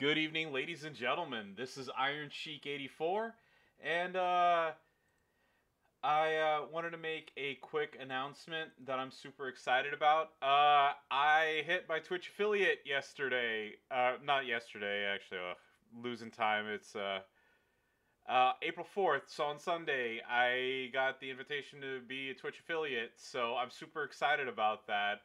Good evening, ladies and gentlemen. This is Iron Sheik 84, and uh, I uh, wanted to make a quick announcement that I'm super excited about. Uh, I hit my Twitch affiliate yesterday. Uh, not yesterday, actually. Losing time. It's uh, uh, April 4th, so on Sunday, I got the invitation to be a Twitch affiliate, so I'm super excited about that.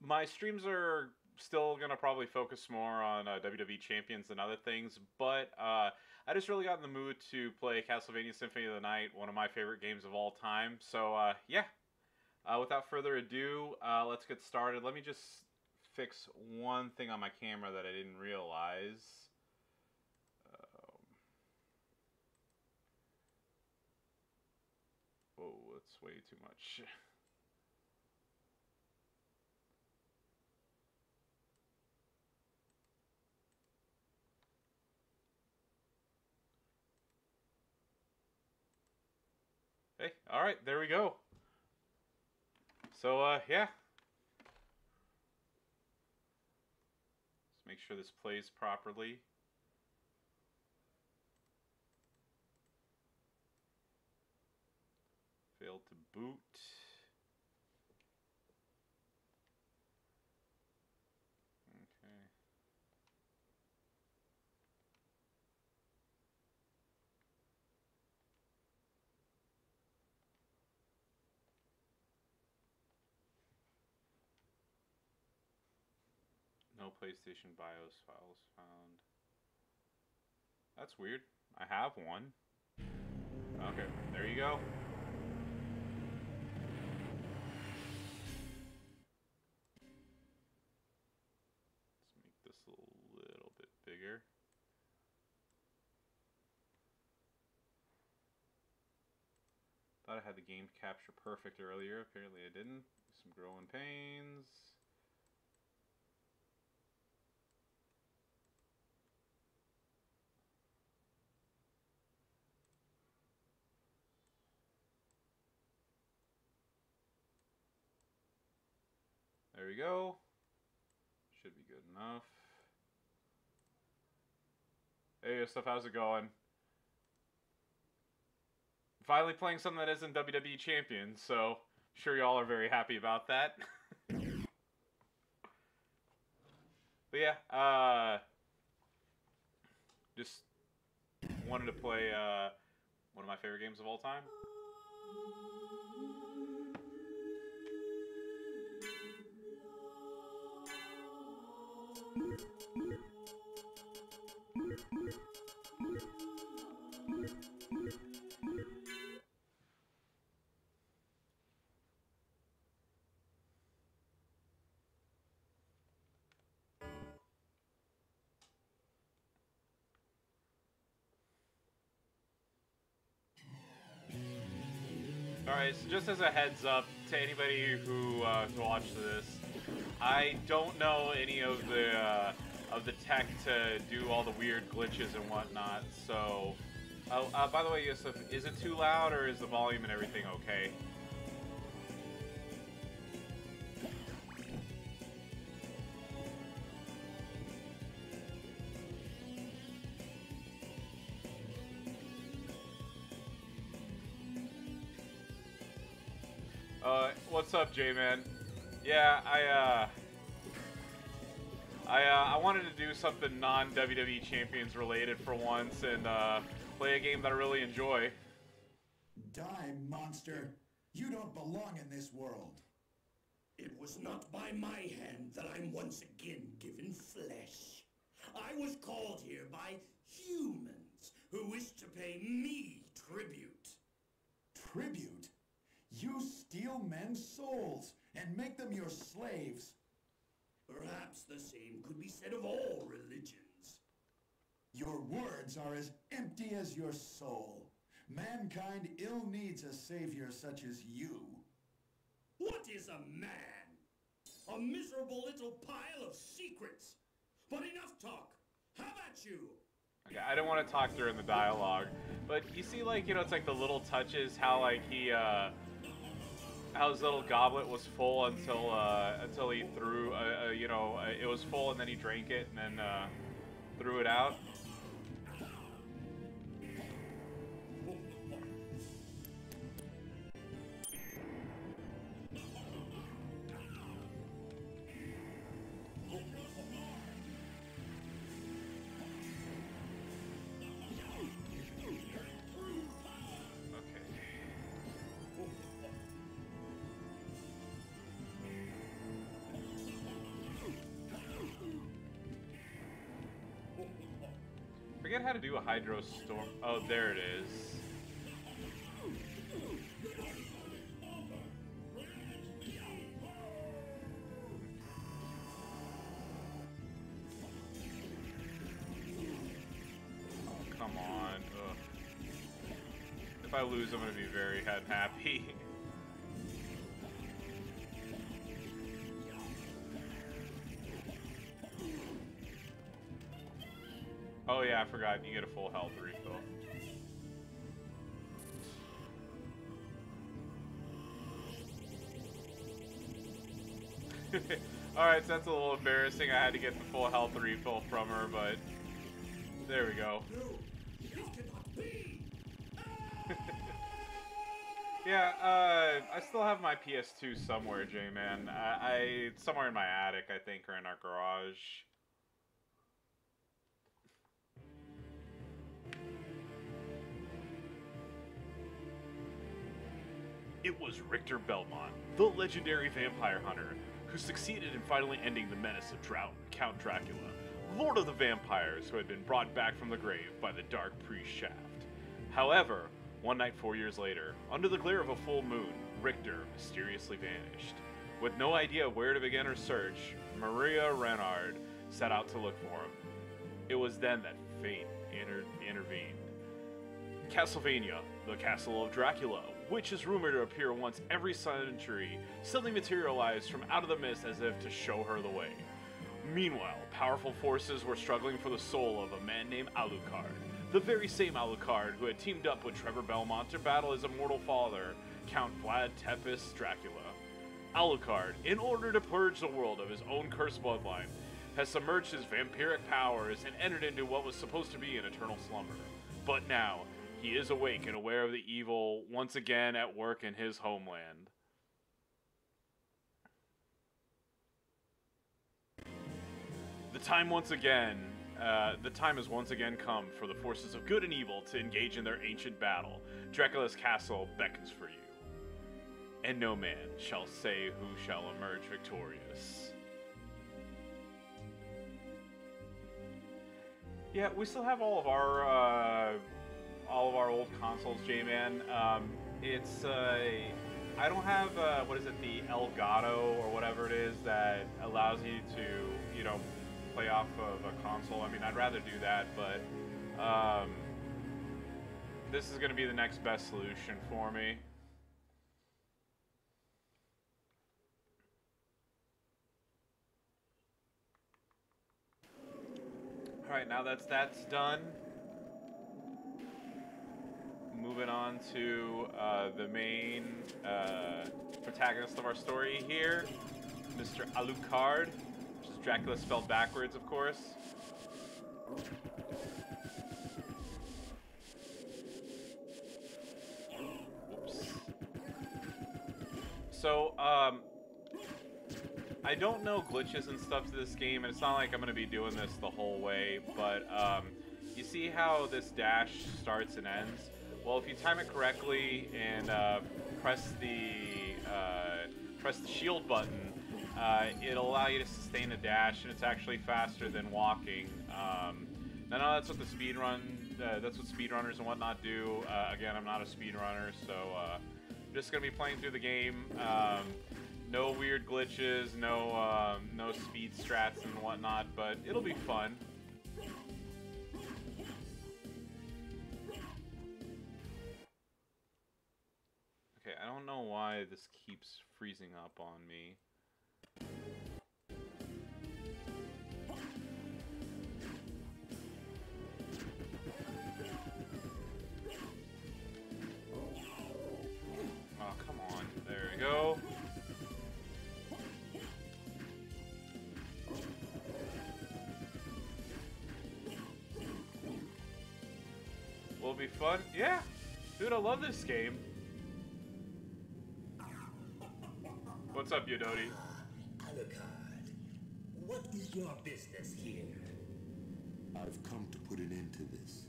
My streams are still gonna probably focus more on uh, WWE champions and other things, but uh, I just really got in the mood to play Castlevania Symphony of the Night, one of my favorite games of all time. So uh, yeah, uh, without further ado, uh, let's get started. Let me just fix one thing on my camera that I didn't realize. Um, oh, that's way too much. Hey, all right, there we go. So, uh, yeah. Let's make sure this plays properly. Failed to boot. Okay. No PlayStation BIOS files found. That's weird. I have one. Okay, there you go. Let's make this a little bit bigger. Thought I had the game capture perfect earlier. Apparently I didn't. Some growing pains. We go. Should be good enough. Hey, stuff, how's it going? Finally playing something that isn't WWE Champion, so sure y'all are very happy about that. but yeah, uh, just wanted to play uh, one of my favorite games of all time. Alright, so just as a heads up to anybody who uh, to watch this, I don't know any of the uh, of the tech to do all the weird glitches and whatnot. So, uh, uh, by the way, Yusuf, is it too loud or is the volume and everything okay? Uh, what's up, J-Man? Yeah, I, uh... I, uh, I wanted to do something non-WWE Champions related for once and, uh, play a game that I really enjoy. Die, monster! You don't belong in this world. It was not by my hand that I'm once again given flesh. I was called here by humans who wish to pay me tribute. Tribute? You steal men's souls and make them your slaves. Perhaps the same could be said of all religions. Your words are as empty as your soul. Mankind ill needs a savior such as you. What is a man? A miserable little pile of secrets. But enough talk. How about you? Okay, I don't want to talk during the dialogue, but you see, like, you know, it's like the little touches, how, like, he, uh, how his little goblet was full until uh, until he threw, uh, uh, you know, uh, it was full and then he drank it and then uh, threw it out. Forget how to do a hydro storm. Oh, there it is. Oh, come on. Ugh. If I lose, I'm gonna be very unhappy. yeah, I forgot. You get a full health refill. Alright, so that's a little embarrassing. I had to get the full health refill from her, but there we go. Yeah, uh, I still have my PS2 somewhere, J-Man. I, I somewhere in my attic, I think, or in our garage. It was Richter Belmont, the legendary vampire hunter, who succeeded in finally ending the menace of Drow- Count Dracula, Lord of the Vampires, who had been brought back from the grave by the Dark Priest Shaft. However, one night four years later, under the glare of a full moon, Richter mysteriously vanished. With no idea where to begin her search, Maria Renard set out to look for him. It was then that fate inter- intervened. Castlevania, the Castle of Dracula, which is rumored to appear once every century, suddenly materialized from out of the mist as if to show her the way. Meanwhile, powerful forces were struggling for the soul of a man named Alucard, the very same Alucard who had teamed up with Trevor Belmont to battle his immortal father, Count Vlad Tepes Dracula. Alucard, in order to purge the world of his own cursed bloodline, has submerged his vampiric powers and entered into what was supposed to be an eternal slumber. But now, he is awake and aware of the evil once again at work in his homeland. The time once again, uh, the time has once again come for the forces of good and evil to engage in their ancient battle. Dracula's castle beckons for you, and no man shall say who shall emerge victorious. Yeah, we still have all of our uh, all of our old consoles, J-Man. Um, it's uh, I don't have uh, what is it, the Elgato or whatever it is that allows you to you know play off of a console. I mean, I'd rather do that, but um, this is going to be the next best solution for me. All right, now that's that's done. Moving on to uh, the main uh, protagonist of our story here, Mr. Alucard, which is Dracula spelled backwards, of course. So, um, I don't know glitches and stuff to this game, and it's not like I'm going to be doing this the whole way, but um, you see how this dash starts and ends? Well, if you time it correctly and uh, press the uh, press the shield button, uh, it'll allow you to sustain a dash, and it's actually faster than walking. Um, I know that's what the speed run, uh, that's what speedrunners and whatnot do. Uh, again, I'm not a speedrunner, so uh, I'm just gonna be playing through the game. Um, no weird glitches, no um, no speed strats and whatnot, but it'll be fun. Okay, I don't know why this keeps freezing up on me. Oh, come on. There we go. Will be fun? Yeah. Dude, I love this game. What's up, Yodoti? Alucard, what is your business here? I've come to put an end to this.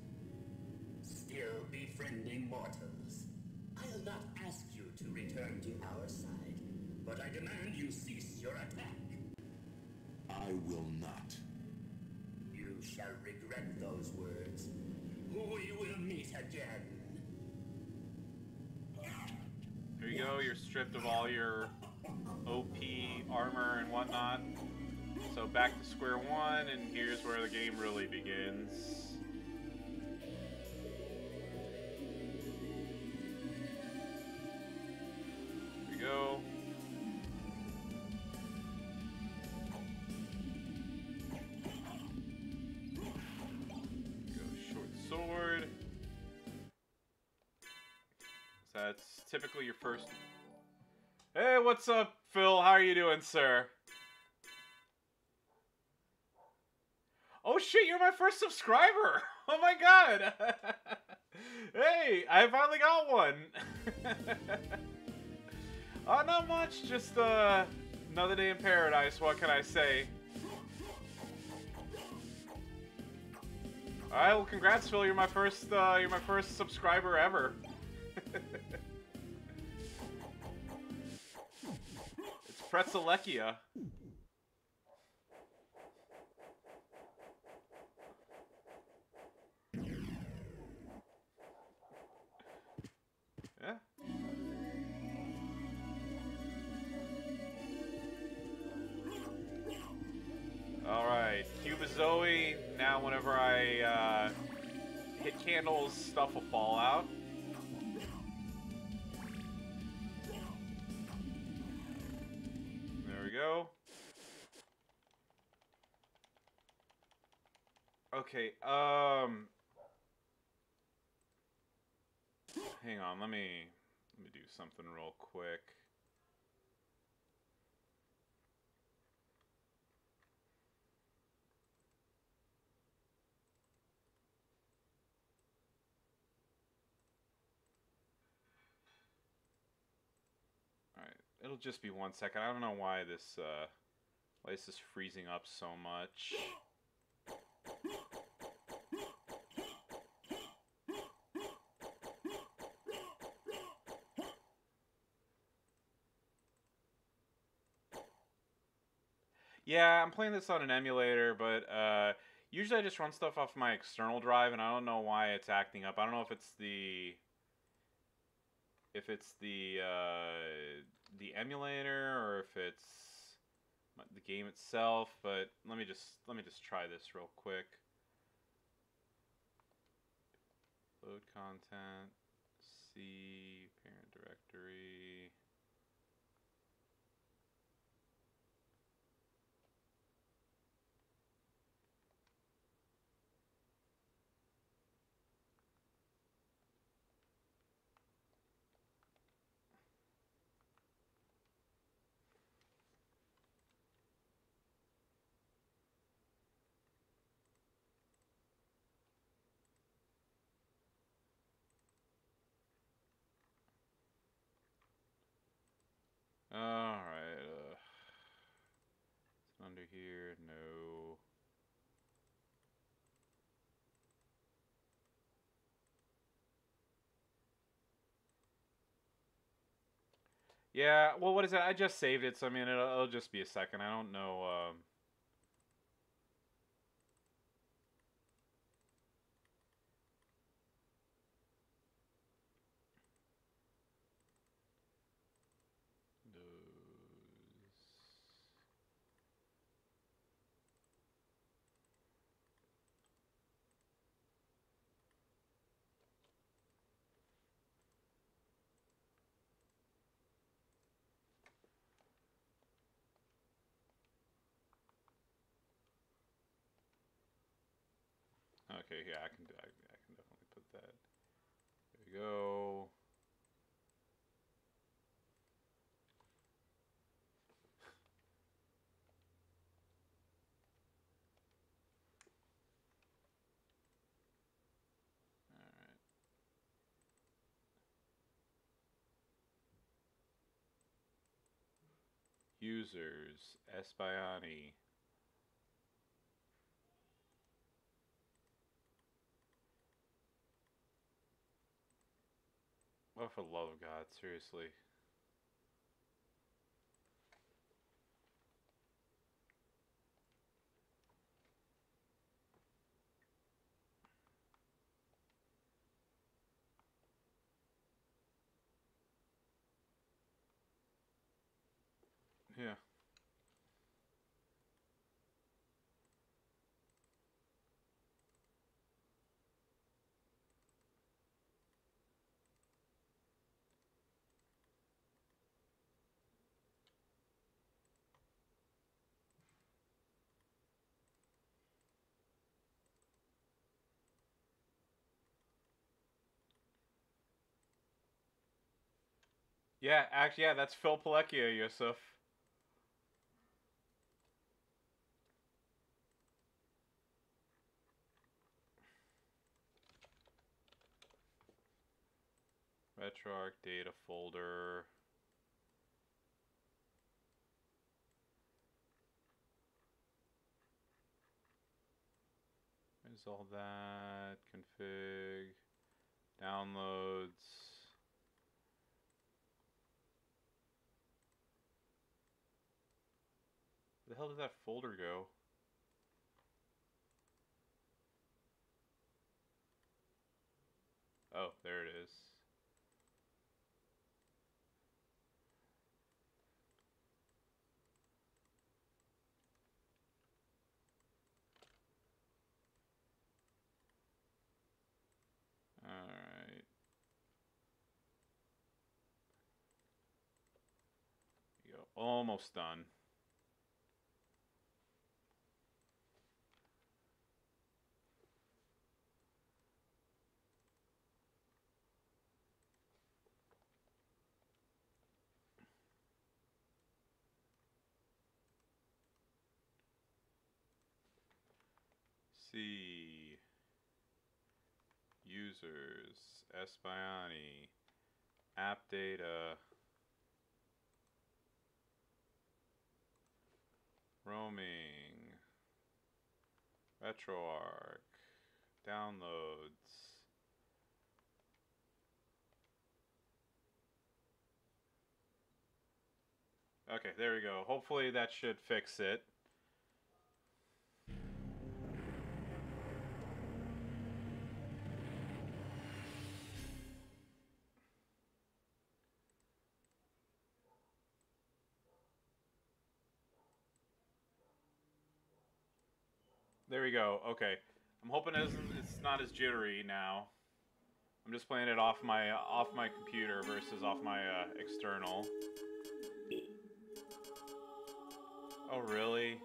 Still befriending mortals. I'll not ask you to return to our side, but I demand you cease your attack. I will not. You shall regret those words. We will meet again. There you go, you're stripped of all your OP armor and whatnot. So back to square one, and here's where the game really begins. We go. Go short sword. So that's typically your first. Hey, what's up, Phil? How are you doing, sir? Shit, you're my first subscriber! Oh my god! hey, I finally got one! oh, not much, just uh, another day in paradise, what can I say? Alright, well congrats Phil, you're my first, uh, you're my first subscriber ever. it's Pretzelekia. Alright, Cubazoe. Now whenever I uh, hit candles, stuff will fall out. There we go. Okay, um... Hang on, let me let me do something real quick. Alright, it'll just be one second. I don't know why this uh is freezing up so much. Yeah, I'm playing this on an emulator, but uh, usually I just run stuff off my external drive, and I don't know why it's acting up. I don't know if it's the if it's the uh, the emulator or if it's the game itself. But let me just let me just try this real quick. Load content. C parent directory. Alright, uh, it's under here, no. Yeah, well, what is that? I just saved it, so I mean, it'll, it'll just be a second. I don't know, um... okay, yeah, I can, I, I can definitely put that. There we go. users, Espiani, Oh, for the love of God, seriously. Yeah. Yeah, actually, yeah, that's Phil Palecchia, Yusuf. RetroArch data folder. Is all that config downloads. Where the hell did that folder go? Oh, there it is. Alright. You. Almost done. See users Espiani app data roaming RetroArch downloads Okay, there we go. Hopefully that should fix it. There we go. Okay. I'm hoping it's not as jittery now. I'm just playing it off my off my computer versus off my uh, external. Oh really?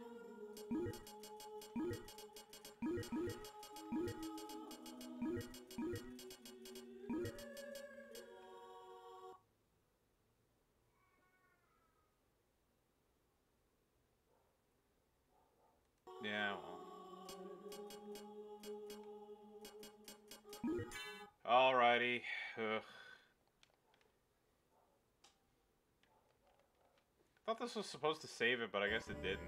This was supposed to save it, but I guess it didn't.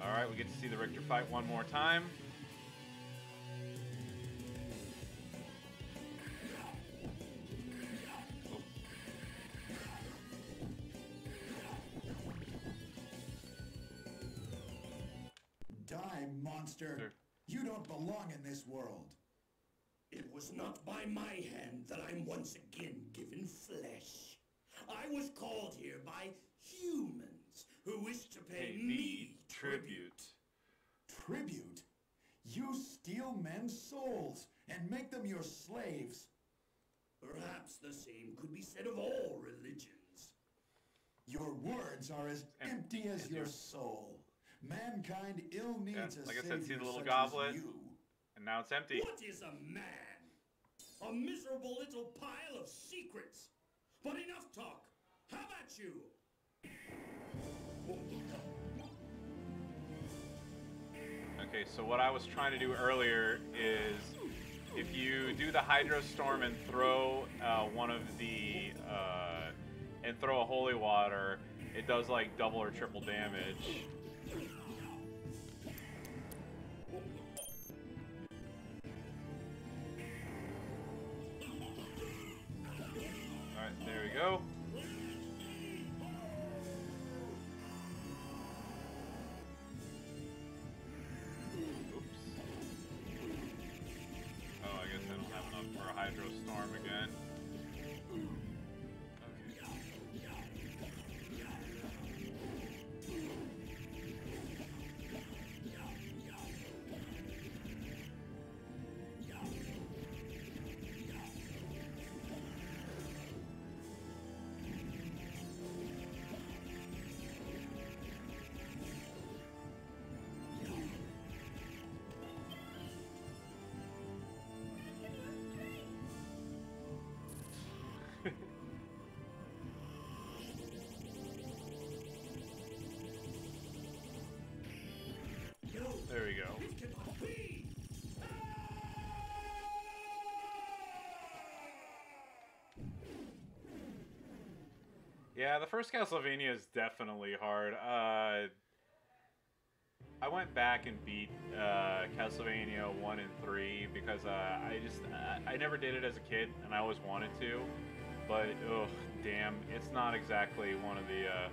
Alright, we get to see the Richter fight one more time. Die, monster. Sure. You don't belong in this world. It was not by my hand that I'm once again given flesh. I was called here by humans who wish to pay, Pay me me tribute. tribute. Tribute? You steal men's souls and make them your slaves. Perhaps the same could be said of all religions. Your words are as empty as as your your- soul. Mankind ill needs a like I said, see the little such goblet? And now it's empty. What is a man? A miserable little pile of secrets. But enough talk. How about you? Okay, so what I was trying to do earlier is if you do the Hydro Storm and throw uh, one of the uh, and throw a Holy Water, it does like double or triple damage. Go. There we go. Yeah, the first Castlevania is definitely hard. Uh, I went back and beat uh, Castlevania 1 and 3 because uh, I just I, I never did it as a kid and I always wanted to, but oh damn, it's not exactly one of the uh,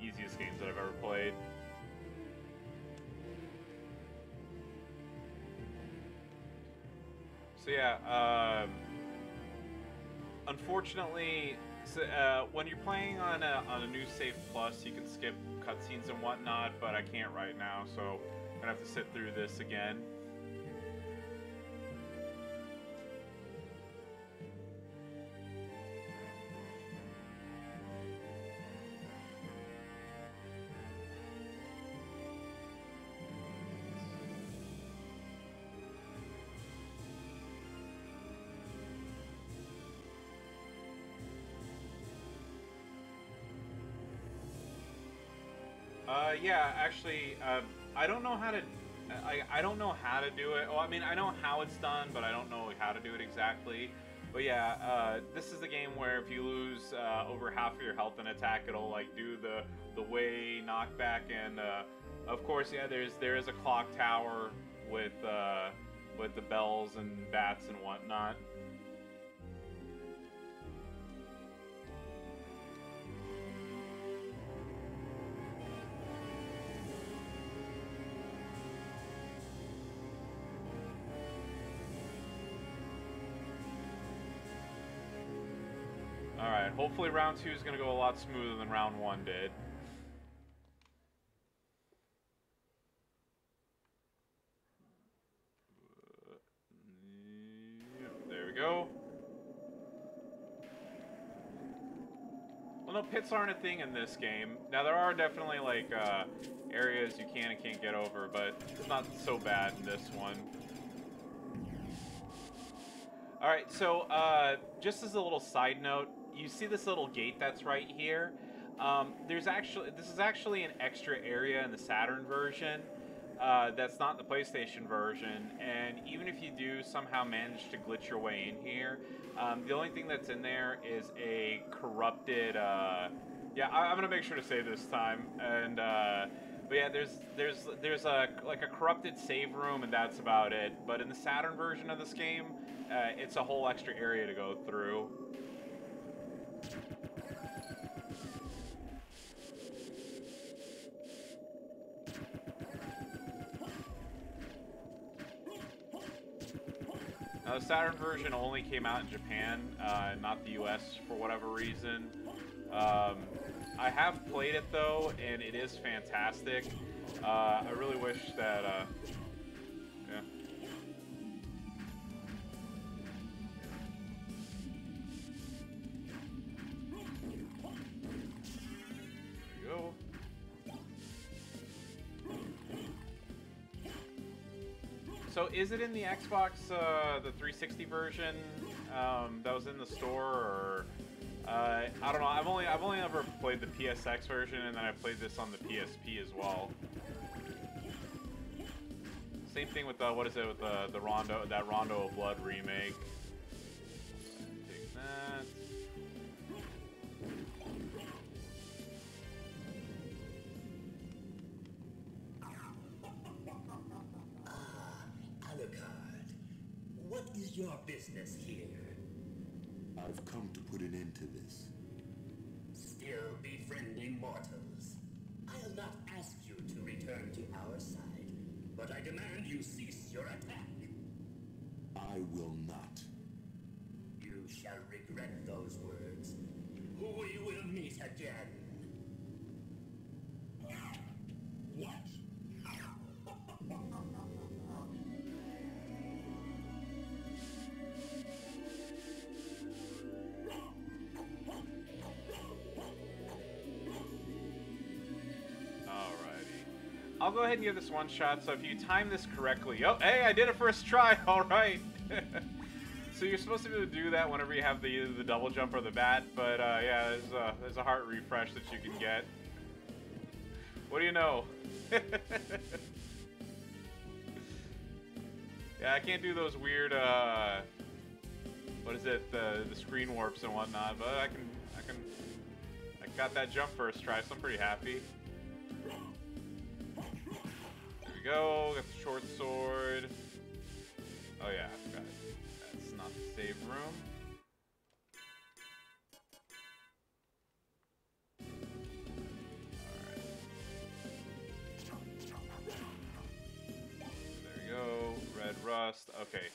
easiest games that I've ever played. So yeah, um, unfortunately, so, uh, when you're playing on a, on a new Save Plus, you can skip cutscenes and whatnot, but I can't right now, so I'm gonna have to sit through this again. Uh, yeah, actually, uh, I don't know how to. I, I don't know how to do it. Well, I mean, I know how it's done, but I don't know how to do it exactly. But yeah, uh, this is the game where if you lose uh, over half of your health in attack, it'll like do the the way knockback, and uh, of course, yeah, there's there is a clock tower with uh, with the bells and bats and whatnot. Hopefully round two is going to go a lot smoother than round one did. There we go. Well, no, pits aren't a thing in this game. Now, there are definitely, like, uh, areas you can and can't get over, but it's not so bad in this one. Alright, so, uh, just as a little side note, you see this little gate that's right here? Um, there's actually, this is actually an extra area in the Saturn version. Uh, that's not the PlayStation version, and even if you do somehow manage to glitch your way in here, um, the only thing that's in there is a corrupted. Uh, yeah, I, I'm gonna make sure to say this time, and uh, but yeah, there's there's there's a like a corrupted save room, and that's about it. But in the Saturn version of this game, uh, it's a whole extra area to go through. Now, the Saturn version only came out in Japan, uh, not the US for whatever reason. Um, I have played it though, and it is fantastic. Uh, I really wish that. So is it in the Xbox, uh, the 360 version um, that was in the store, or uh, I don't know. I've only I've only ever played the PSX version, and then I played this on the PSP as well. Same thing with uh, what is it with the the Rondo that Rondo of Blood remake. Business here? I've come to put an end to this. Still befriending mortals. I'll not ask you to return to our side, but I demand you cease your attack. I will not. You shall regret those words. We will meet again. Ahead and give this one shot. So if you time this correctly, oh, hey, I did it first try. All right. so you're supposed to be able to do that whenever you have the the double jump or the bat, but uh, yeah, there's a there's a heart refresh that you can get. What do you know? yeah, I can't do those weird. Uh, what is it? The the screen warps and whatnot, but I can I can I got that jump first try, so I'm pretty happy. We go. Got the short sword. Oh yeah, I forgot. That's not the save room. There we go. Red rust. Okay.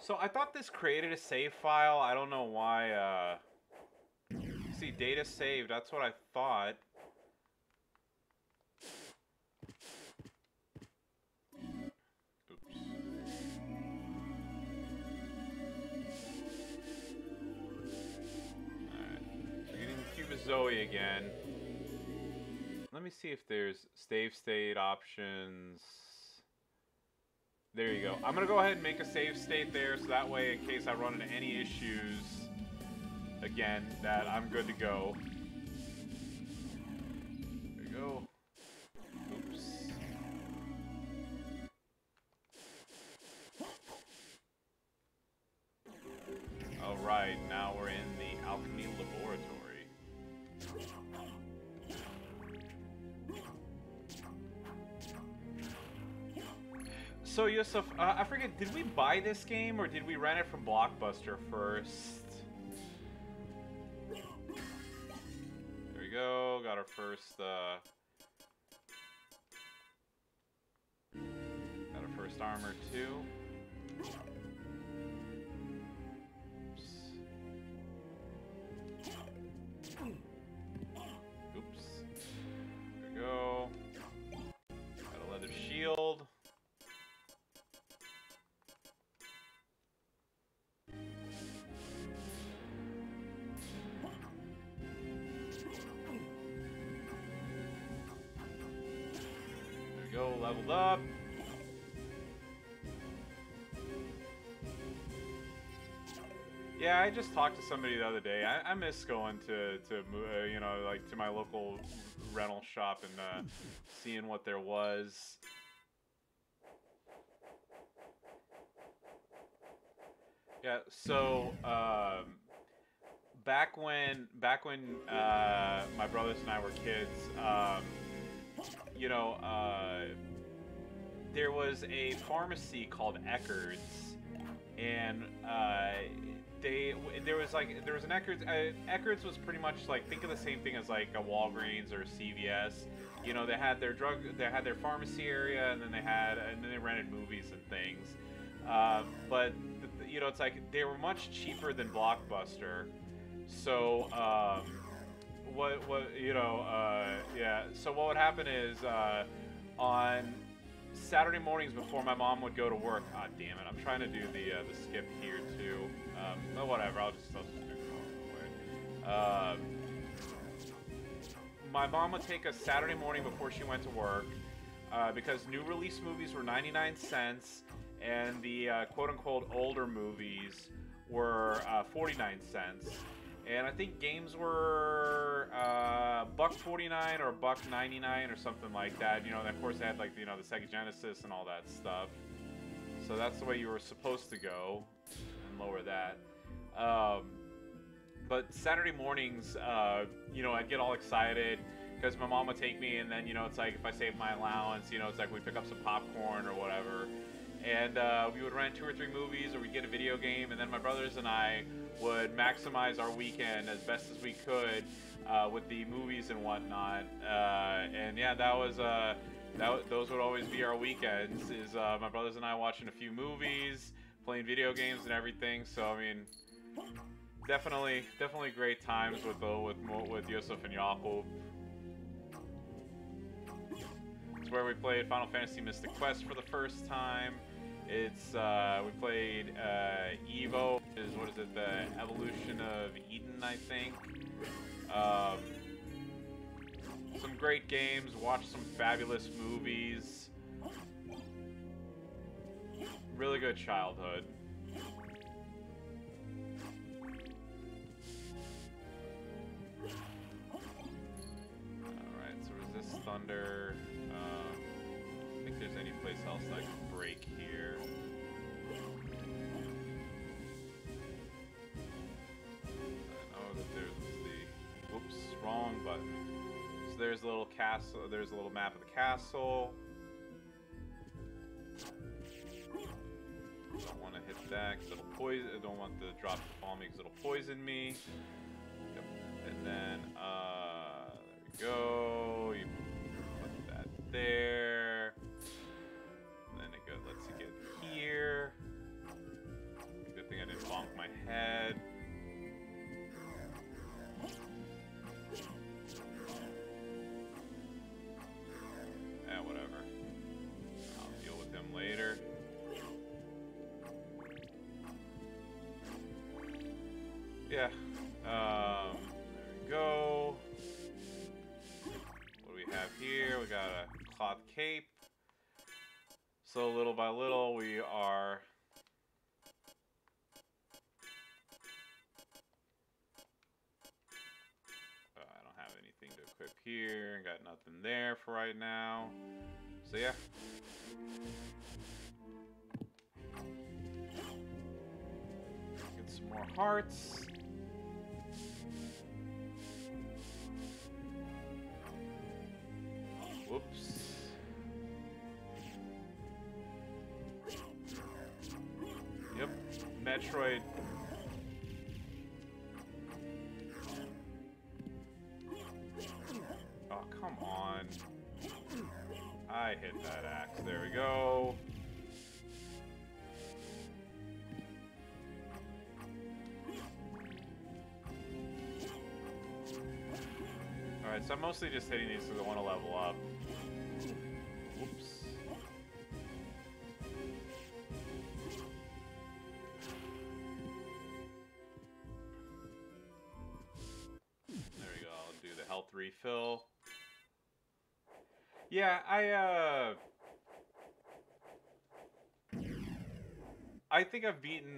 So I thought this created a save file. I don't know why. Uh... See, data saved. That's what I thought. Zoe again. Let me see if there's save state options. There you go. I'm gonna go ahead and make a save state there, so that way, in case I run into any issues, again, that I'm good to go. There you go. Oops. Alright, So Yusuf, uh, I forget, did we buy this game or did we rent it from Blockbuster first? There we go, got our first, uh... Got our first armor too. I just talked to somebody the other day. I, I miss going to to uh, you know like to my local rental shop and uh, seeing what there was. Yeah, so um, back when back when uh, my brothers and I were kids, um, you know, uh, there was a pharmacy called Eckerd's, and uh, they there was like there was an Eckerd's. Uh, Eckerd's was pretty much like think of the same thing as like a Walgreens or a CVS. You know, they had their drug, they had their pharmacy area, and then they had, and then they rented movies and things. Um, but you know, it's like they were much cheaper than Blockbuster. So um, what what you know, uh, yeah. So what would happen is uh, on Saturday mornings before my mom would go to work. God damn it! I'm trying to do the uh, the skip here too. Um, but whatever. I'll just do it. Um, my mom would take us Saturday morning before she went to work uh, because new release movies were 99 cents and the uh, quote unquote older movies were uh, 49 cents. and I think games were uh, buck 49 or buck 99 or something like that. You know, and of course they had like you know the Sega Genesis and all that stuff. So that's the way you were supposed to go, lower that. Um, but Saturday mornings, uh, you know, I'd get all excited because my mom would take me, and then you know, it's like if I save my allowance, you know, it's like we'd pick up some popcorn or whatever, and uh, we would rent two or three movies, or we'd get a video game, and then my brothers and I would maximize our weekend as best as we could uh, with the movies and whatnot. Uh, and yeah, that was uh, that, those would always be our weekends. Is uh, my brothers and I watching a few movies, playing video games, and everything. So I mean, definitely, definitely great times with uh, with with Yusuf and Yakub. It's where we played Final Fantasy Mystic Quest for the first time. It's uh, we played uh, Evo. Is what is it? The Evolution of Eden, I think. Um, some great games. Watched some fabulous movies. Really good childhood. Alright, so resist thunder. Um, I don't think there's any place else I can break here. I know that there's the. Whoops, wrong button. So there's a little castle. There's a little map of the castle. Don't want to hit that because it'll poison. I don't want the drop to fall me because it'll poison me. Yeah. Um, there we go. What do we have here? We got a cloth cape. So little by little, we are Uh, I don't have anything to equip here. Got nothing there for right now. So yeah. Get some more hearts. Metroid. Oh, come on. I hit that axe. There we go. Alright, so I'm mostly just hitting these because I want to level up.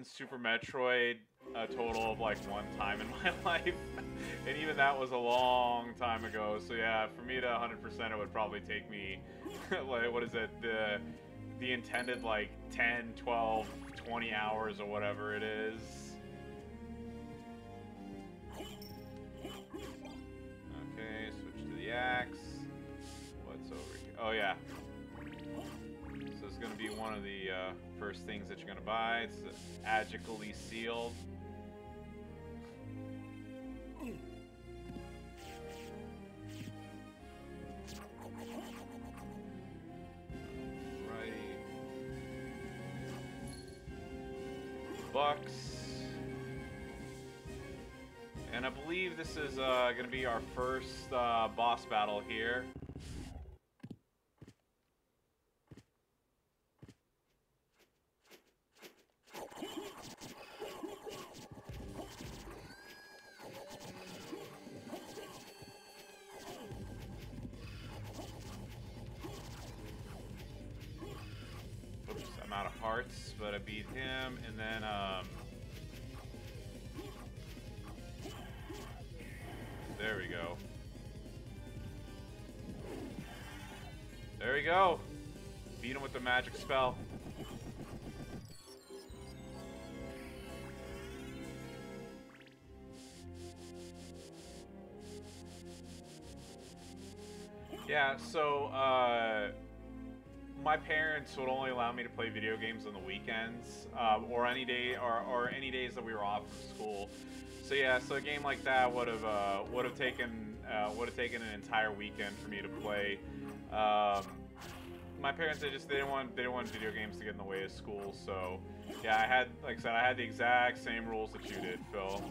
Super Metroid a total of like one time in my life. and even that was a long time ago. So yeah, for me to 100% it would probably take me like what is it? The the intended like 10, 12, 20 hours or whatever it is. Okay, switch to the axe. What's over here? Oh yeah. So it's gonna be one of the uh, first things that you're gonna buy. It's magically sealed. Righty. Bucks. And I believe this is uh, going to be our first uh, boss battle here. We go. Beat him with the magic spell. Yeah, so, uh, my parents would only allow me to play video games on the weekends, um, or any day, or, or any days that we were off from school. So yeah, so a game like that would have uh, would have taken uh, would have taken an entire weekend for me to play. Um, my parents they just they didn't want they didn't want video games to get in the way of school. So yeah, I had like I said I had the exact same rules that you did, Phil.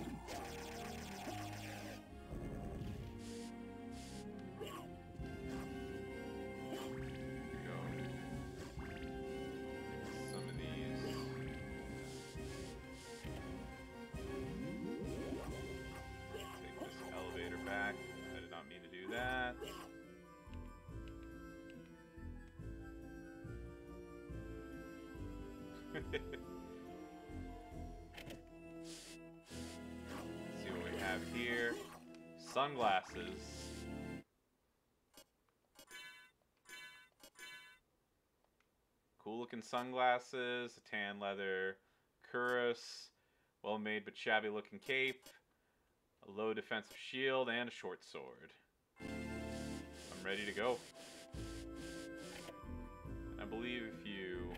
Sunglasses, a tan leather cuirass, well made but shabby looking cape, a low defensive shield, and a short sword. I'm ready to go. I believe if you.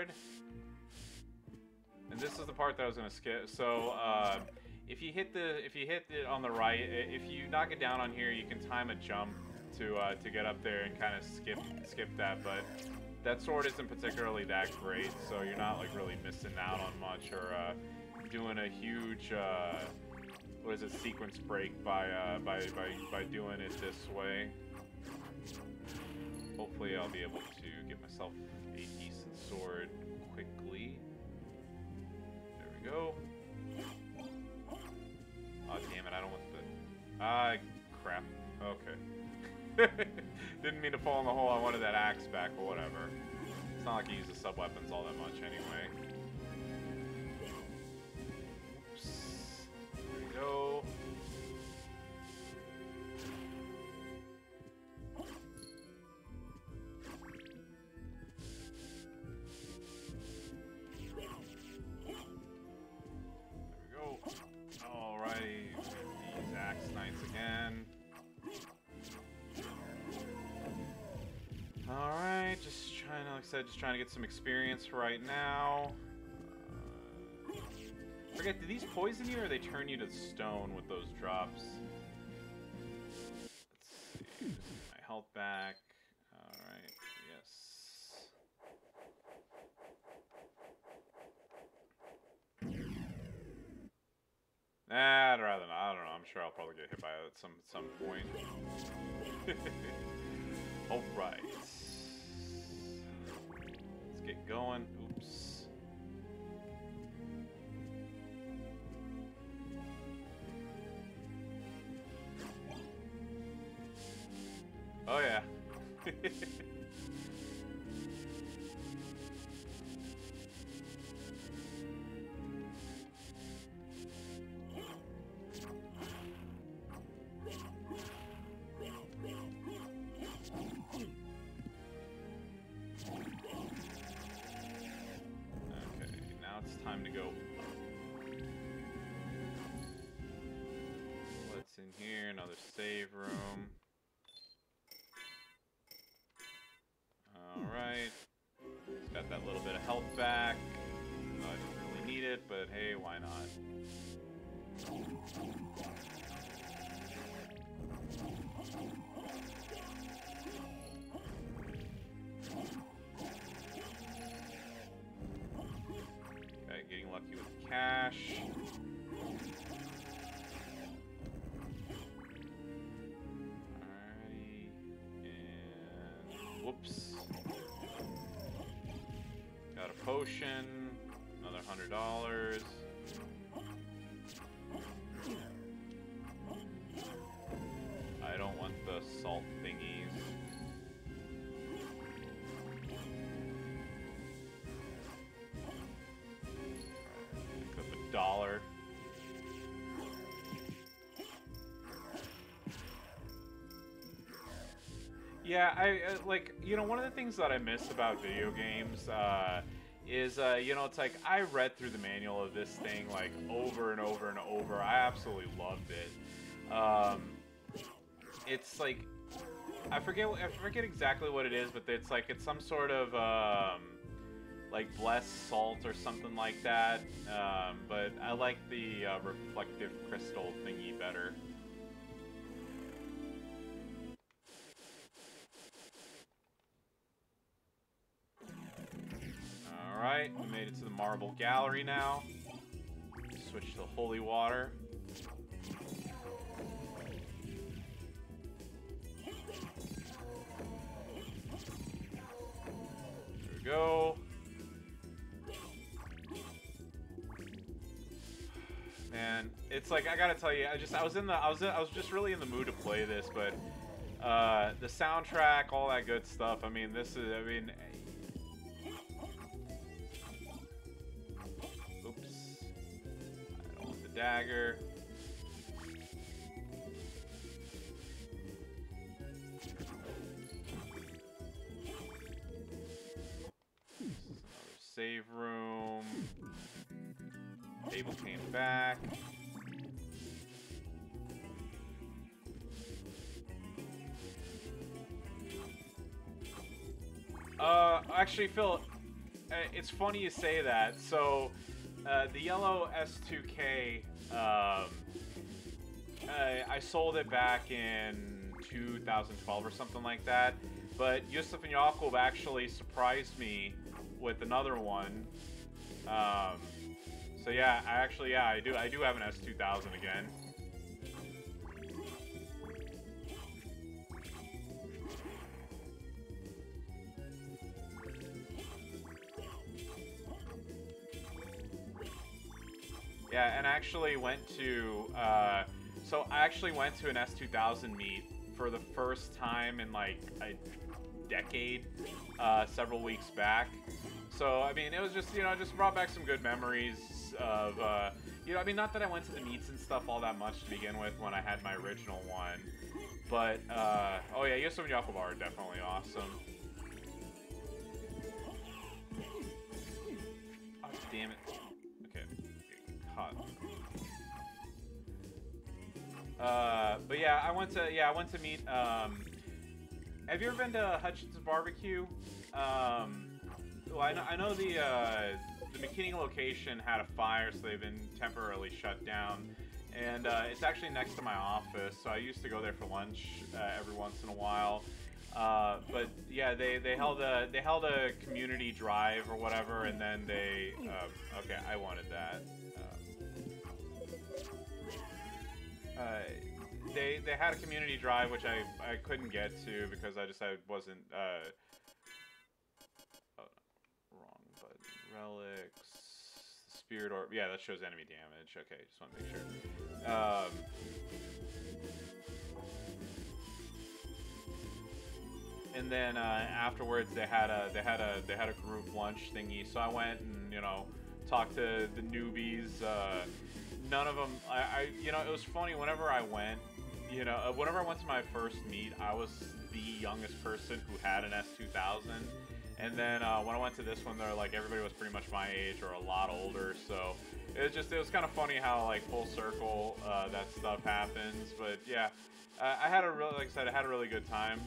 Basilard. And this is the part that I was gonna skip. So, uh, if you hit the if you hit it on the right, if you knock it down on here, you can time a jump to uh, to get up there and kind of skip skip that. But that sword isn't particularly that great, so you're not like really missing out on much or uh, doing a huge uh, what is it sequence break by uh, by by by doing it this way. Hopefully, I'll be able to get myself sword quickly. There we go. Oh damn it! I don't want the. Ah, crap. Okay. Didn't mean to fall in the hole. I wanted that axe back, but whatever. It's not like I use the sub weapons all that much anyway. Oops. There we go. Said, just trying to get some experience right now. Uh, forget, do these poison you or they turn you to stone with those drops? Let's see. My health back. Alright, yes. Nah, I'd rather not. I don't know. I'm sure I'll probably get hit by it at some some point. All right. Let's get going. Oops. Oh yeah. to go. What's in here? Another save room. Alright. Got that little bit of health back. I don't really need it, but hey, why not? Whoops. Got a potion. Another hundred dollars. I don't want the salt thingies. Pick up a dollar. Yeah, I uh, like you know one of the things that I miss about video games uh, is uh, you know it's like I read through the manual of this thing like over and over and over. I absolutely loved it. Um, it's like I forget I forget exactly what it is, but it's like it's some sort of um, like blessed salt or something like that. Um, but I like the uh, reflective crystal thingy better. Made it to the marble gallery now. Switch to the holy water. There we go. Man, it's like I gotta tell you, I just I was in the I was in, I was just really in the mood to play this, but uh, the soundtrack, all that good stuff. I mean, this is I mean dagger. Save room. Table came back. Uh, actually, Phil, uh, it's funny you say that. So, uh, the yellow S2K, um, I, I sold it back in 2012 or something like that. But Yusuf and Yakub actually surprised me with another one. Um, so yeah, I actually yeah I do I do have an S2000 again. Actually went to, uh, so I actually went to an S2000 meet for the first time in like a decade, uh, several weeks back. So, I mean, it was just, you know, just brought back some good memories of, uh, you know, I mean, not that I went to the meets and stuff all that much to begin with when I had my original one. But, uh, oh yeah, Yusuf and Yakub are definitely awesome. Oh, damn it. Uh, but yeah, I went to yeah I went to meet. Um, have you ever been to Hutchinson's Barbecue? Um, well, I know I know the uh, the McKinney location had a fire, so they've been temporarily shut down. And uh, it's actually next to my office, so I used to go there for lunch uh, every once in a while. Uh, but yeah, they, they held a they held a community drive or whatever, and then they uh, okay, I wanted that. Uh, they they had a community drive which I I couldn't get to because I just I wasn't uh, oh, wrong but relics spirit or yeah that shows enemy damage. Okay just want to make sure. Um, and then uh, afterwards they had a they had a they had a group lunch thingy. So I went and you know talked to the newbies uh, none of them I, I you know it was funny whenever I went you know uh, whenever I went to my first meet I was the youngest person who had an S2000 and then uh, when I went to this one they're like everybody was pretty much my age or a lot older so it was just it was kind of funny how like full circle uh, that stuff happens but yeah I had a really like I said I had a really good time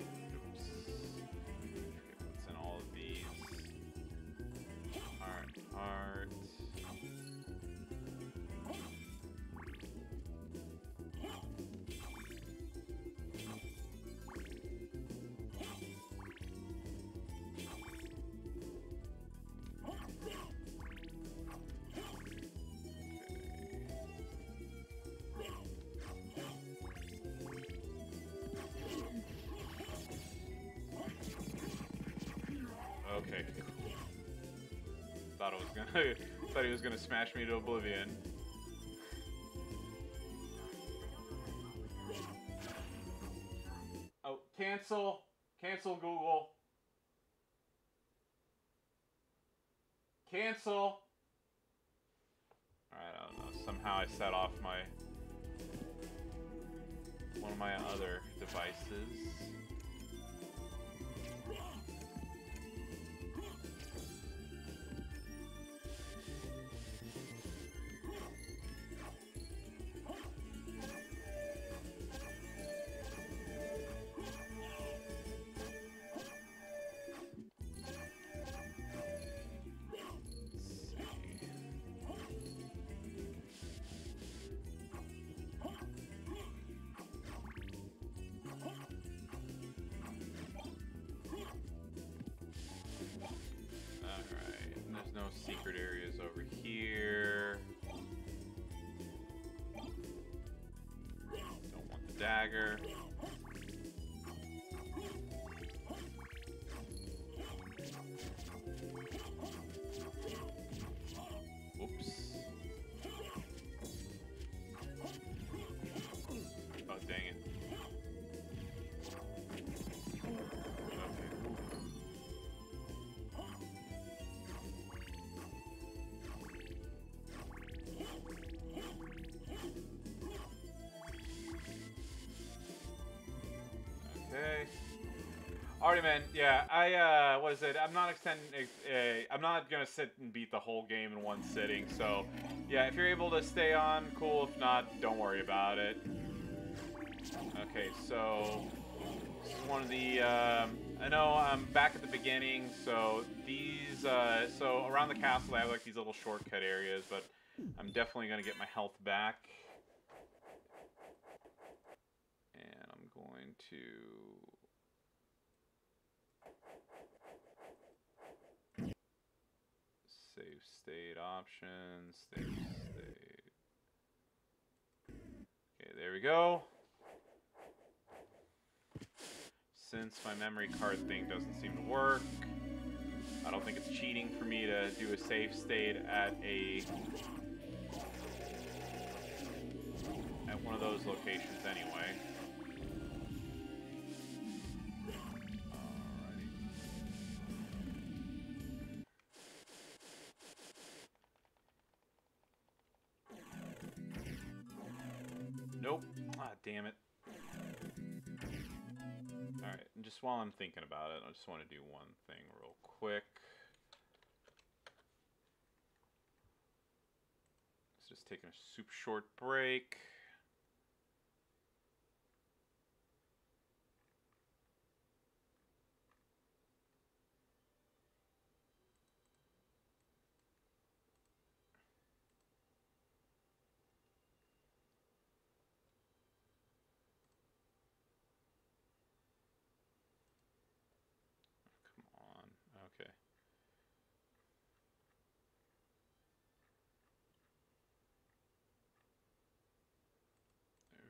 Oops. All of these? Thought he was gonna smash me to oblivion. Oh, cancel. Cancel Google. Cancel. Alright, I don't know. Somehow I set off my one of my other devices. Dagger. Alrighty, man. Yeah, I uh, what is it? I'm not extending. Uh, I'm not gonna sit and beat the whole game in one sitting. So, yeah, if you're able to stay on, cool. If not, don't worry about it. Okay, so this is one of the. Um, I know I'm back at the beginning, so these. Uh, so around the castle, I have like these little shortcut areas, but I'm definitely gonna get my health back. And I'm going to save state options, save state. Okay, there we go. Since my memory card thing doesn't seem to work, I don't think it's cheating for me to do a save state at a at one of those locations anyway. Damn it. Alright, just while I'm thinking about it, I just want to do one thing real quick. Let's just taking a super short break. Come on. Okay. There we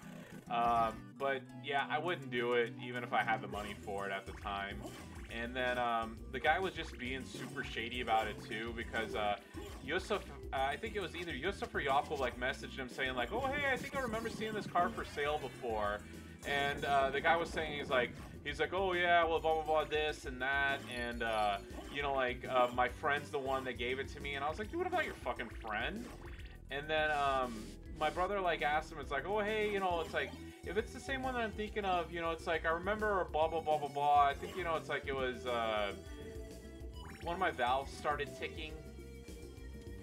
Um, but yeah, I wouldn't do it even if I had the money for it at the time. And then um, the guy was just being super shady about it too because uh, Yusuf, uh, I think it was either Yusuf or Yakub like messaged him saying like, oh hey, I think I remember seeing this car for sale before. And uh, the guy was saying he's like, he's like, oh yeah, well blah blah blah this and that, and uh, you know like uh, my friend's the one that gave it to me, and I was like, dude, what about your fucking friend? And then um, my brother like asked him, it's like, oh hey, you know, it's like if it's the same one that I'm thinking of, you know, it's like I remember blah blah blah blah blah. I think you know, it's like it was uh, one of my valves started ticking,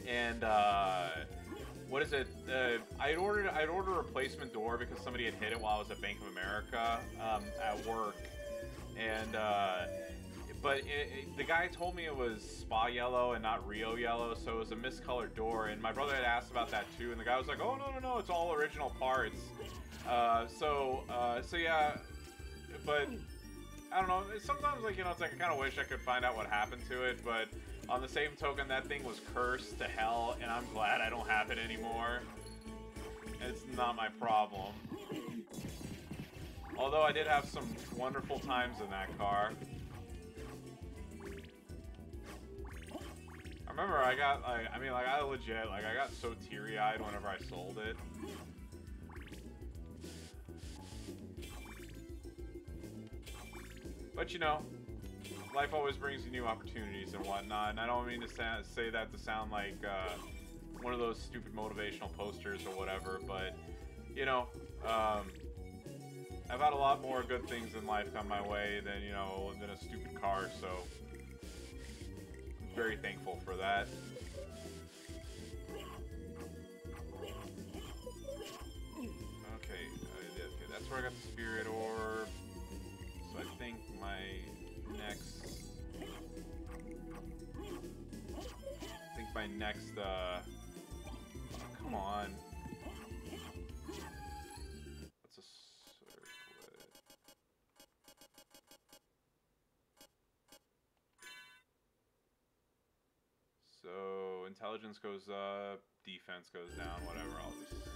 and uh, what is it? Uh, I'd ordered I'd ordered a replacement door because somebody had hit it while I was at Bank of America um, at work, and uh, but it, it, the guy told me it was Spa yellow and not Rio yellow, so it was a miscolored door. And my brother had asked about that too, and the guy was like, "Oh no no no, it's all original parts." Uh, so uh, so yeah, but I don't know. Sometimes like you know, it's like I kind of wish I could find out what happened to it, but on the same token, that thing was cursed to hell, and I'm glad I don't have it anymore. It's not my problem. Although I did have some wonderful times in that car. I remember I got like I mean like I legit like I got so teary-eyed whenever I sold it. But you know, life always brings you new opportunities and whatnot. And I don't mean to sa say that to sound like uh, one of those stupid motivational posters or whatever, but you know, um, I've had a lot more good things in life come my way than you know than a stupid car. So I'm very thankful for that. Okay, uh, okay, that's where I got the spirit orb. My next, uh... Come on. What's a circlet? So, intelligence goes up, defense goes down, whatever, I'll just...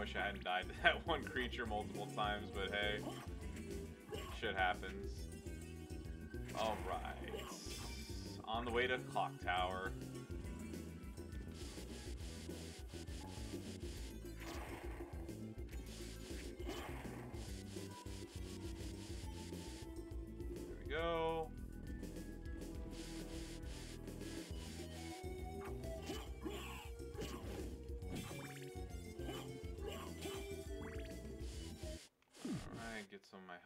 wish I hadn't died to that one creature multiple times, but hey, shit happens. Alright. On the way to Clock Tower. There we go.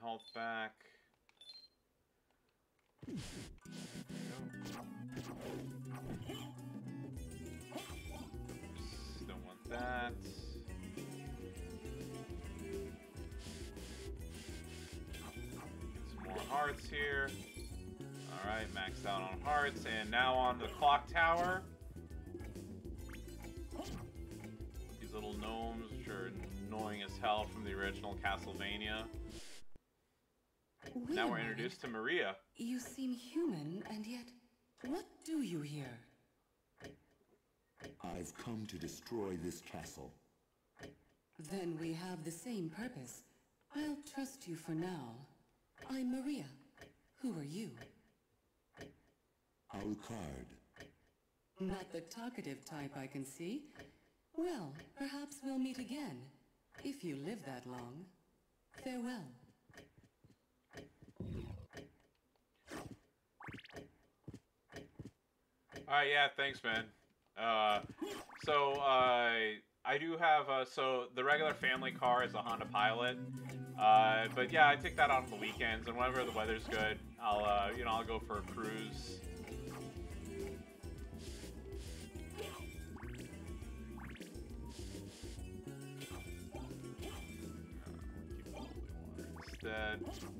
Health back. Don't want that. Some more hearts here. Alright, maxed out on hearts, and now on the clock tower. These little gnomes, which are annoying as hell from the original Castlevania. Wait Now we're introduced to Maria. You seem human, and yet, what do you here? I've come to destroy this castle. Then we have the same purpose. I'll trust you for now. I'm Maria. Who are you? Alucard. Not the talkative type I can see. Well, perhaps we'll meet again. If you live that long. Farewell. Alright, yeah, thanks, man. Uh, so, uh, I do have, uh, so the regular family car is a Honda Pilot. Uh, but yeah, I take that out on the weekends, and whenever the weather's good, I'll, uh, you know, I'll go for a cruise. Water instead.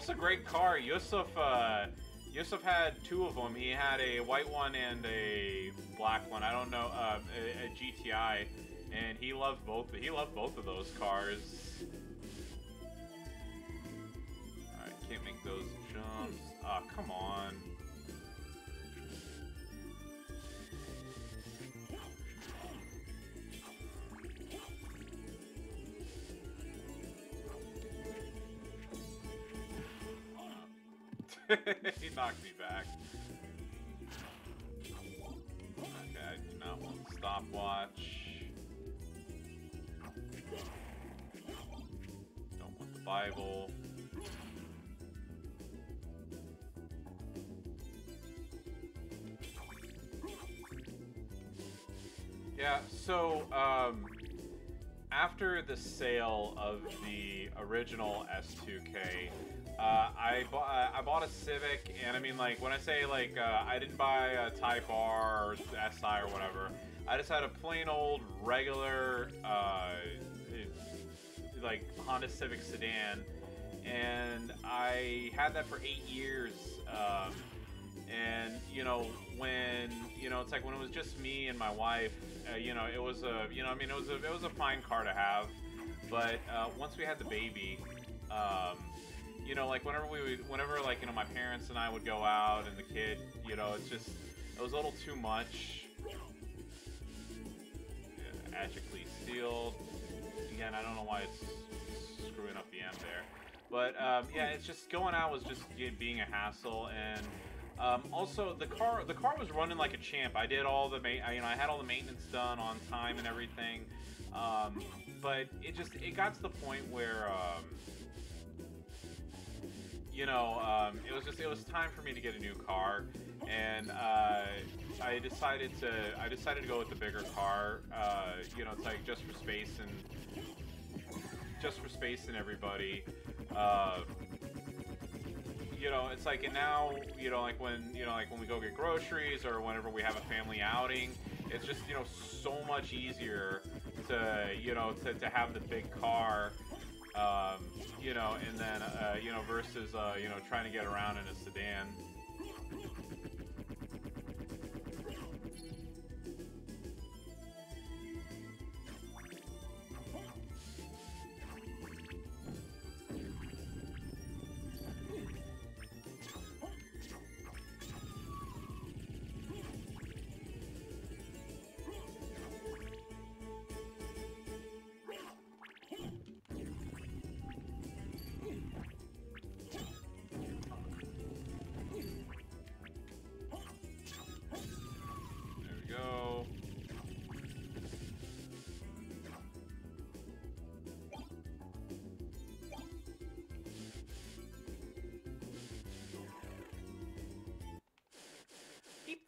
Golf's a great car. Yusuf, uh, Yusuf had two of them. He had a white one and a black one. I don't know, uh, a, a GTI, and he loved both. He loved both of those cars. he knocked me back. Okay, I do not want the stopwatch. Don't want the Bible. Yeah, so um, after the sale of the original S2K, uh, I bought I bought a Civic, and I mean like when I say like uh, I didn't buy a Type R or SI or whatever, I just had a plain old regular uh, like Honda Civic sedan, and I had that for eight years. Um, and you know when you know it's like when it was just me and my wife, uh, you know it was a you know I mean it was a it was a fine car to have, but uh, once we had the baby. Um, you know, like whenever we would, whenever like you know my parents and I would go out and the kid, you know, it's just it was a little too much. Yeah, magically sealed. Again, I don't know why it's screwing up the end there, but um, yeah, it's just going out was just being a hassle and. Um, also, the car the car was running like a champ. I did all the ma- you know I had all the maintenance done on time and everything, um, but it just it got to the point where um, you know, um, it was just it was time for me to get a new car, and uh, I decided to I decided to go with the bigger car. Uh, you know, it's like just for space and just for space and everybody. Uh, you know, it's like and now you know like when you know like when we go get groceries or whenever we have a family outing, it's just you know so much easier to you know to, to have the big car um, you know, and then uh, you know versus uh, you know trying to get around in a sedan.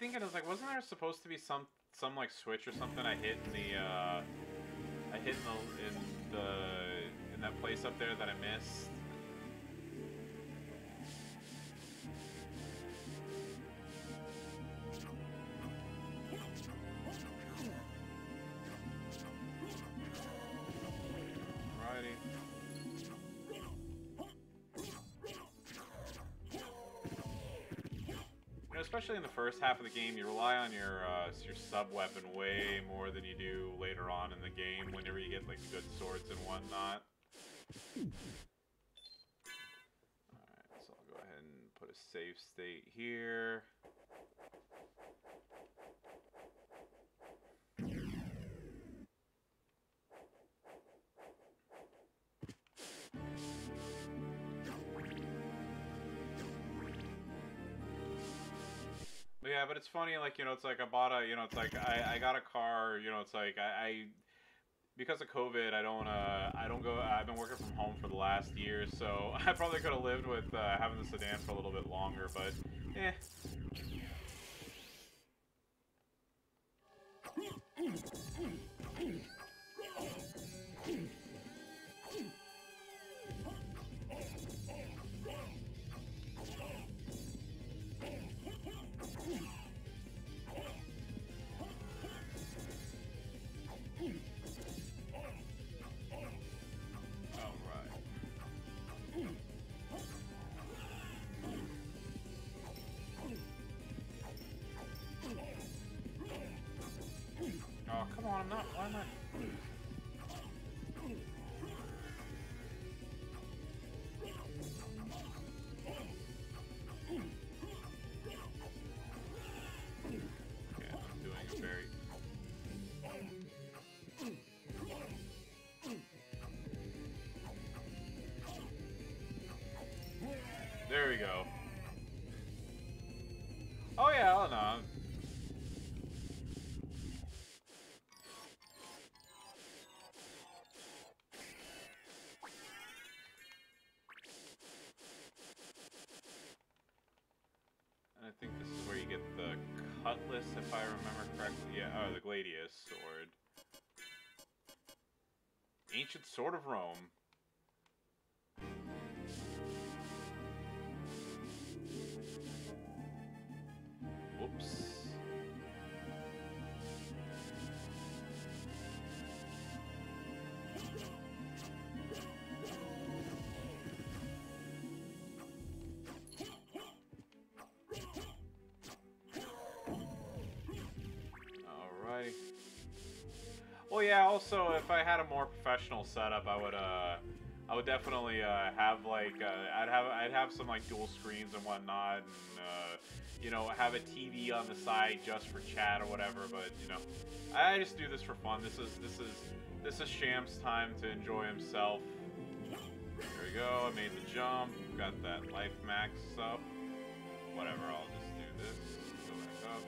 Thinking, I was like, wasn't there supposed to be some some like switch or something I hit in the uh, I hit in the in the in that place up there that I missed? Especially in the first half of the game, you rely on your uh, your sub weapon way more than you do later on in the game. Whenever you get like good swords and whatnot. Alright, so I'll go ahead and put a save state here. Yeah, but it's funny, like, you know, it's like I bought a, you know, it's like I, I got a car, you know, it's like I, I because of COVID, I don't, uh, I don't go, I've been working from home for the last year, so I probably could have lived with uh, having the sedan for a little bit longer, but, eh. Come on, I'm not, why am I? Okay, I'm doing a very... There we go. Cutlass, if I remember correctly. Yeah, oh, the gladius sword. Ancient sword of Rome. Also, if I had a more professional setup, I would uh, I would definitely uh, have like uh, I'd have I'd have some like dual screens and whatnot, and uh, you know have a TV on the side just for chat or whatever. But you know, I just do this for fun. This is this is this is Sham's time to enjoy himself. There we go. I made the jump. Got that life max up. Whatever. I'll just do this. Go back up.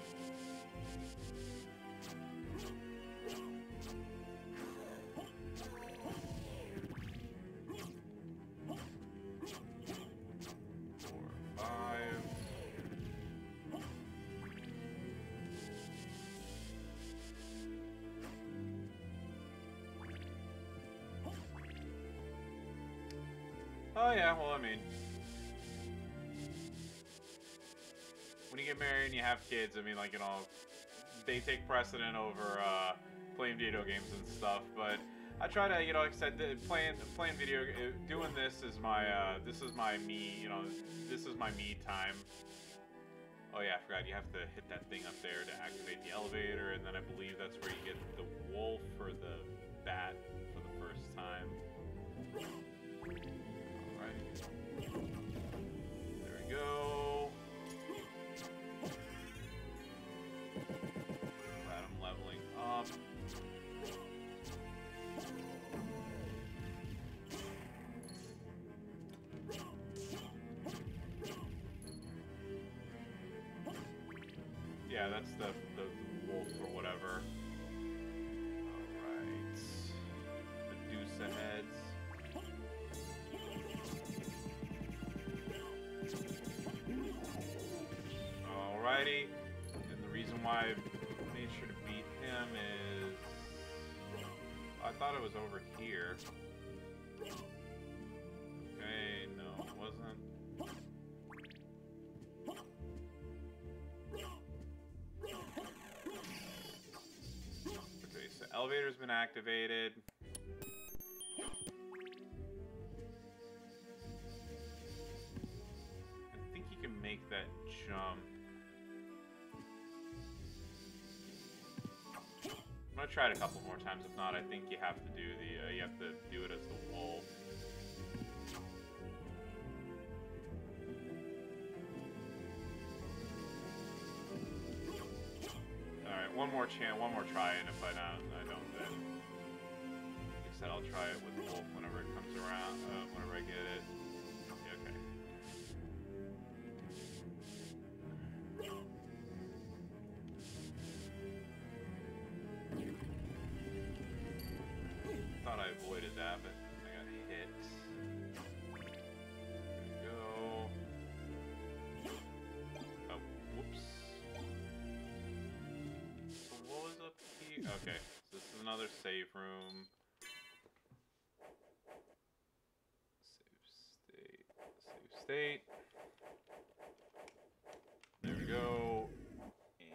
Yeah, well I mean, when you get married and you have kids, I mean like you know, they take precedent over uh, playing video games and stuff. But I try to, you know, like I said, playing playing video, uh, doing this is my uh, this is my me, you know, this is my me time. Oh yeah, I forgot you have to hit that thing up there to activate the elevator, and then I believe that's where you get the wolf or the bat for the first time. Go. Elevator's been activated. I think you can make that jump. I'm gonna try it a couple more times. If not, I think you have to do the uh, you have to do it as the wolf. All right, one more chance, one more try, and if I don't, said, I'll try it with the wolf whenever it comes around. Uh, whenever I get it. Okay. Thought I avoided that, but I got hit. There go. Oh, whoops. So what was up here? Okay, so this is another save room. Save state. Save state. There we go. And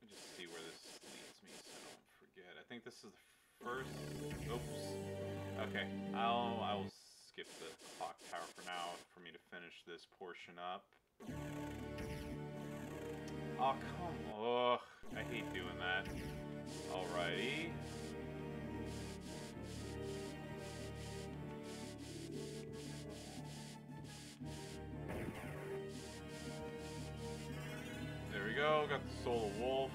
Let me just see where this leads me so I don't forget. I think this is the first. Oops. Okay, I'll I will skip the clock tower for now for me to finish this portion up. Oh come Ugh, I hate doing that. Alrighty. There we go, got the soul of wolf.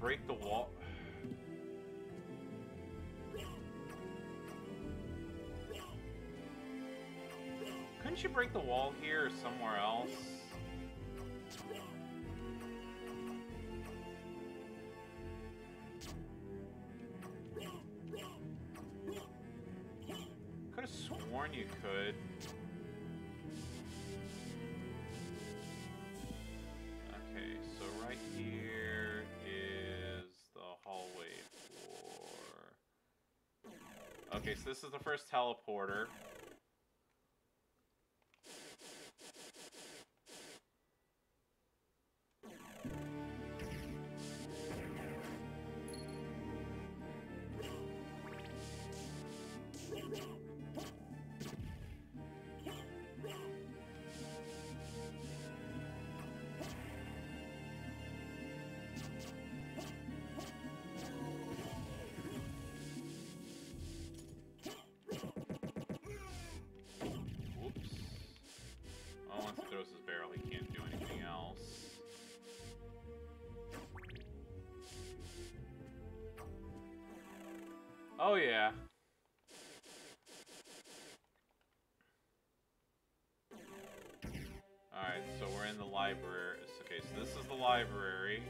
Break the wall. Couldn't you break the wall here or somewhere else? Could have sworn you could. Okay, so this is the first teleporter. Library. Okay, so this is the library.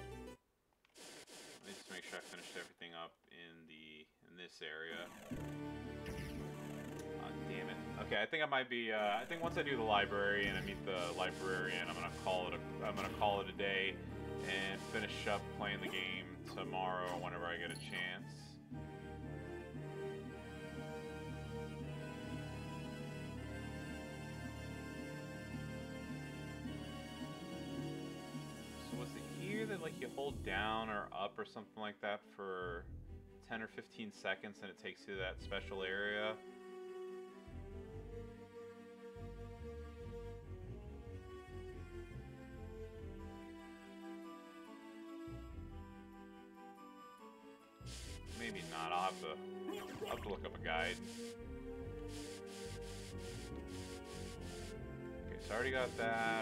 Let me just make sure I finished everything up in the in this area. Ah, damn it. Okay, I think I might be. Uh, I think once I do the library and I meet the librarian, I'm gonna call it. A, I'm gonna call it a day and finish up playing the game tomorrow whenever I get a chance. or something like that for 10 or 15 seconds and it takes you to that special area. Maybe not, I'll have to, I'll have to look up a guide. Okay, so I already got that.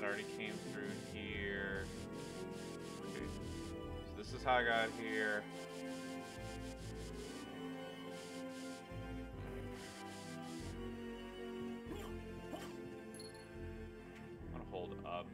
I got here. I'm gonna hold up.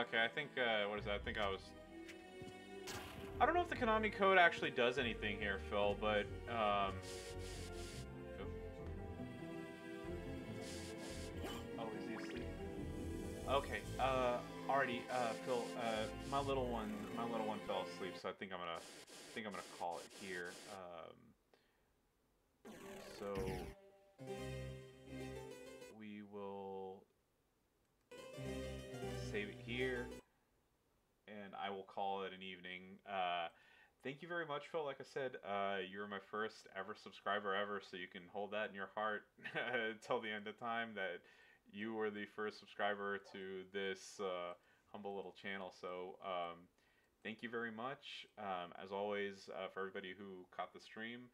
Okay, I think, uh, what is that? I think I was... I don't know if the Konami code actually does anything here, Phil, but, um... Oh, is he asleep? Okay, uh, already, uh, Phil, uh, my little one, my little one fell asleep, so I think I'm gonna, I think I'm gonna call it here. Um, so, thank you very much, Phil. Like I said, uh, you're my first ever subscriber ever, so you can hold that in your heart until the end of time that you were the first subscriber to this uh, humble little channel. So um, thank you very much. Um, as always, uh, for everybody who caught the stream,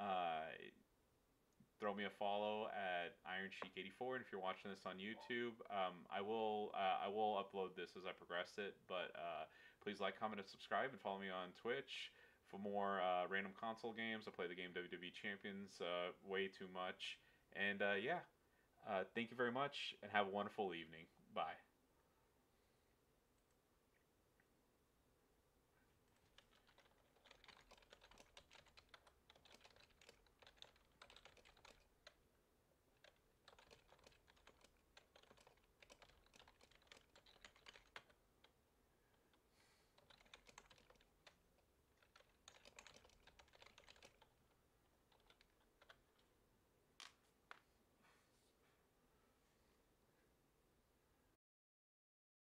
uh, throw me a follow at Iron Sheik 84 and if you're watching this on YouTube um, I will uh, I will upload this as I progress it but uh, please like comment and subscribe and follow me on Twitch for more uh, random console games. I play the game WWE Champions uh, way too much. And uh, yeah. Uh, thank you very much and have a wonderful evening. Bye